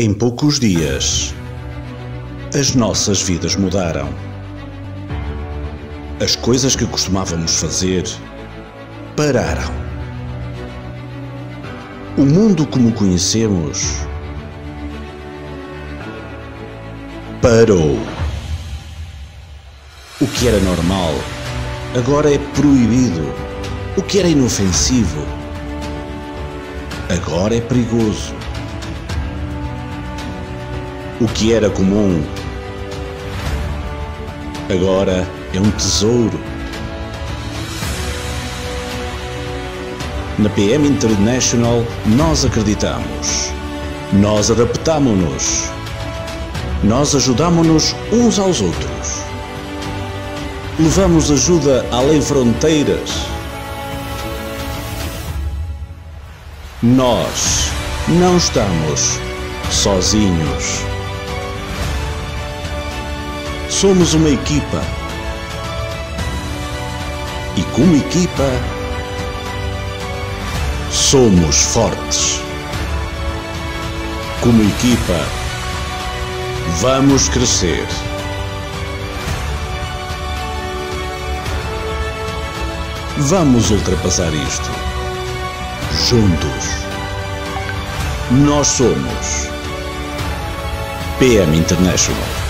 Em poucos dias, as nossas vidas mudaram. As coisas que costumávamos fazer pararam. O mundo como conhecemos parou. O que era normal agora é proibido. O que era inofensivo agora é perigoso. O que era comum agora é um tesouro. Na PM International nós acreditamos. Nós adaptamo-nos. Nós ajudamo-nos uns aos outros. Levamos ajuda além fronteiras. Nós não estamos sozinhos. Somos uma equipa. E como equipa, somos fortes. Como equipa, vamos crescer. Vamos ultrapassar isto. Juntos. Nós somos PM International.